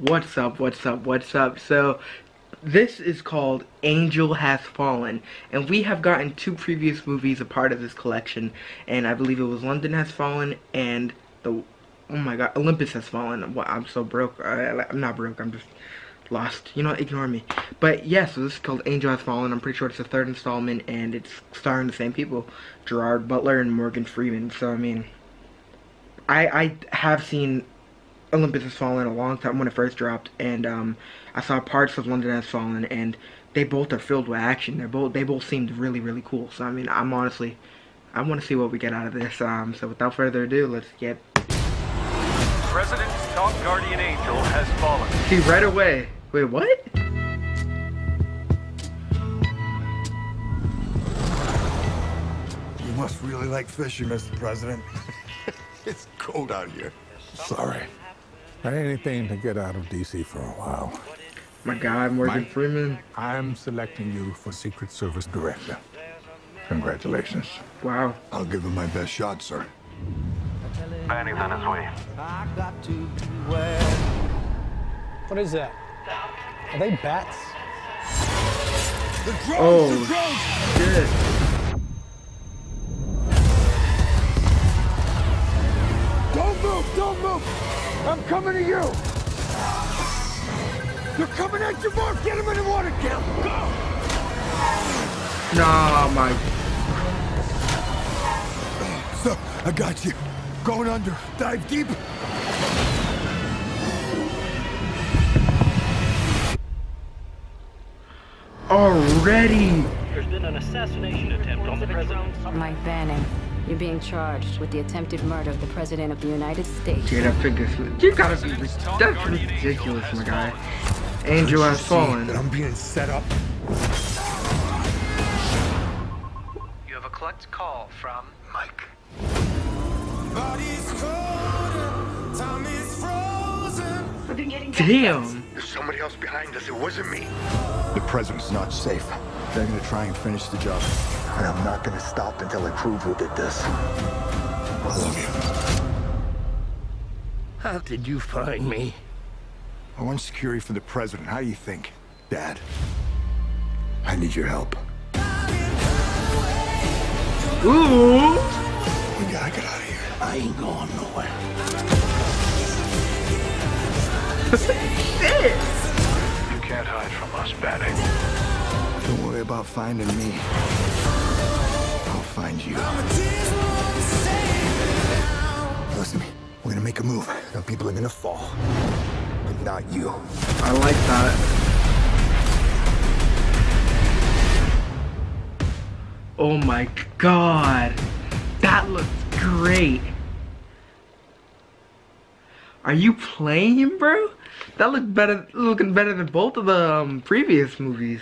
What's up, what's up, what's up? So, this is called Angel Has Fallen, and we have gotten two previous movies a part of this collection, and I believe it was London Has Fallen and the, oh my god, Olympus Has Fallen. I'm so broke. I, I'm not broke, I'm just lost. You know, ignore me. But yeah, so this is called Angel Has Fallen. I'm pretty sure it's the third installment, and it's starring the same people, Gerard Butler and Morgan Freeman. So, I mean, I, I have seen Olympus Has Fallen a long time when it first dropped, and um, I saw parts of London Has Fallen, and they both are filled with action. They're both they both seemed really really cool. So I mean, I'm honestly, I want to see what we get out of this. Um, so without further ado, let's get. President's top guardian angel has fallen. See right away. Wait, what? You must really like fishing, Mr. President. it's cold out here. Sorry. Not anything to get out of DC for a while. My God, Morgan Mike. Freeman. I'm selecting you for Secret Service Director. Congratulations. Wow. I'll give it my best shot, sir. Banny's on his way. What is that? Are they bats? The drones! Oh, the drones! Oh, shit. Coming you! They're coming at you, Mark! Get him in the water! Get him! Go! Nah, my. So, I got you. Going under. Dive deep. Already. There's been an assassination attempt on the president. Mike Banning, you're being charged with the attempted murder of the President of the United States. Dude, I think this. You gotta be. That's ridiculous, my guy. Angel Don't Has you see Fallen. That I'm being set up. You have a collect call from Mike. Damn. There's somebody else behind us. It wasn't me. The president's not safe. They're gonna try and finish the job. And I'm not gonna stop until I prove who did this. I love you. How did you find me? I want security for the president. How do you think, Dad? I need your help. Ooh. We gotta get out of here. I ain't going nowhere. Shit. You can't hide from us, Banny. Don't worry about finding me. I'll find you. Listen to me. We're gonna make a move. Now people are gonna fall. But not you. I like that. Oh my god. That looks great. Are you playing, him, bro? That looked better looking better than both of the um, previous movies.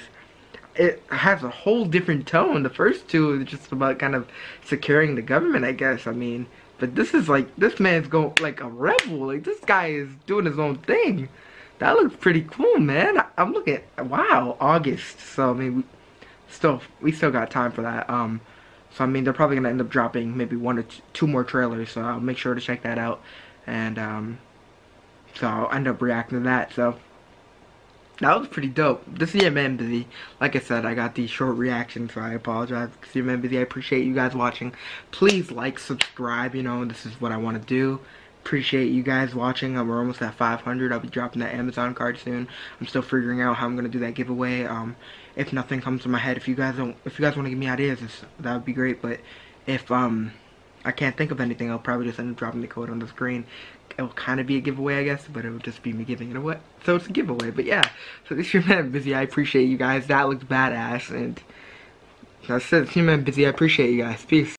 It has a whole different tone. The first two are just about kind of securing the government, I guess. I mean, but this is like this man's going like a rebel. Like this guy is doing his own thing. That looks pretty cool, man. I, I'm looking. Wow, August. So I mean, we still we still got time for that. Um, so I mean, they're probably gonna end up dropping maybe one or two more trailers. So I'll make sure to check that out. And um, so I'll end up reacting to that. So that was pretty dope. This is your man Bizzy. Like I said, I got these short reactions, so I apologize. This is your man Bizzy. I appreciate you guys watching. Please like, subscribe. You know, this is what I want to do. Appreciate you guys watching. Uh, We're almost at 500. I'll be dropping that Amazon card soon. I'm still figuring out how I'm gonna do that giveaway. Um, if nothing comes to my head, if you guys don't, if you guys want to give me ideas, that would be great. But if um, I can't think of anything, I'll probably just end up dropping the code on the screen. It'll kind of be a giveaway, I guess, but it would just be me giving it away. So it's a giveaway. But yeah, so this is your man Bizzy. I appreciate you guys. That looks badass, and that's it. It's your man Bizzy. I appreciate you guys. Peace.